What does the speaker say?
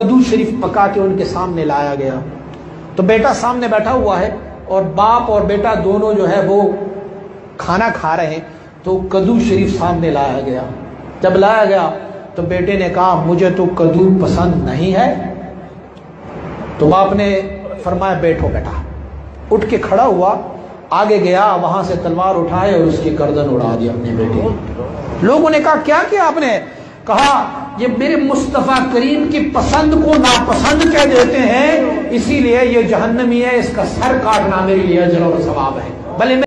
कद्दू शरीफ पका के उनके सामने लाया गया। तो बेटा सामने बैठा हुआ है और बाप और बेटा दोनों जो है वो खाना खा रहे हैं तो कद्दू शरीफ सामने लाया गया। जब लाया गया तो बेटे ने कहा, मुझे तो कद्दू पसंद नहीं है। तो बाप ने फरमाया, बैठो बेटा। उठ के खड़ा हुआ, आगे गया, वहाँ से तलवार उठाए और उसकी गर्दन उड़ा दी अपने बेटे। लोगों ने कहा, क्या किया आपने? कहा, ये मेरे मुस्तफ़ा करीम की पसंद को नापसंद कह देते हैं, इसीलिए ये जहन्नमी है, इसका सर काटना मेरे लिए ज़रूर सवाब है। भले